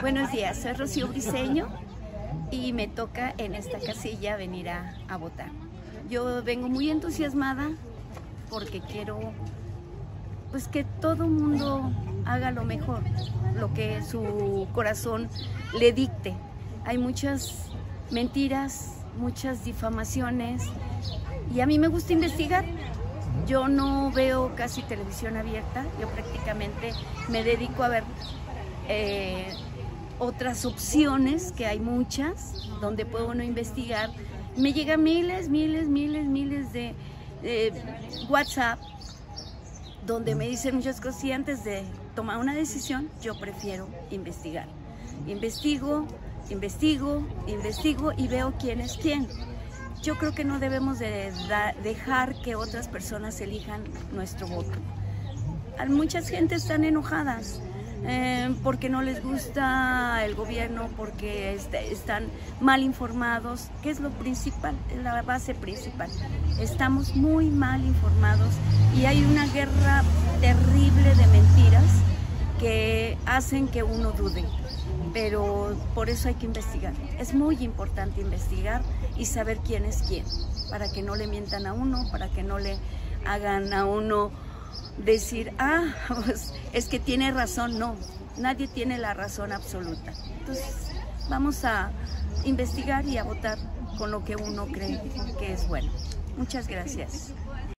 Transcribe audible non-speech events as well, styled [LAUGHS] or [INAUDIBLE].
Buenos días, soy Rocío Briseño y me toca en esta casilla venir a, a votar. Yo vengo muy entusiasmada porque quiero pues que todo mundo haga lo mejor, lo que su corazón le dicte. Hay muchas mentiras, muchas difamaciones y a mí me gusta investigar. Yo no veo casi televisión abierta, yo prácticamente me dedico a ver eh, otras opciones, que hay muchas, donde puedo uno investigar. Me llegan miles, miles, miles, miles de WhatsApp, donde me dicen muchas cosas y antes de tomar una decisión, yo prefiero investigar. Investigo, investigo, investigo y veo quién es quién. Yo creo que no debemos de dejar que otras personas elijan nuestro voto. Muchas gentes están enojadas eh, porque no les gusta el gobierno, porque este, están mal informados, que es lo principal, la base principal. Estamos muy mal informados y hay una guerra terrible de mentiras que hacen que uno dude, pero por eso hay que investigar. Es muy importante investigar y saber quién es quién, para que no le mientan a uno, para que no le hagan a uno decir, ah, [LAUGHS] pues es que tiene razón, no, nadie tiene la razón absoluta. Entonces, vamos a investigar y a votar con lo que uno cree que es bueno. Muchas gracias.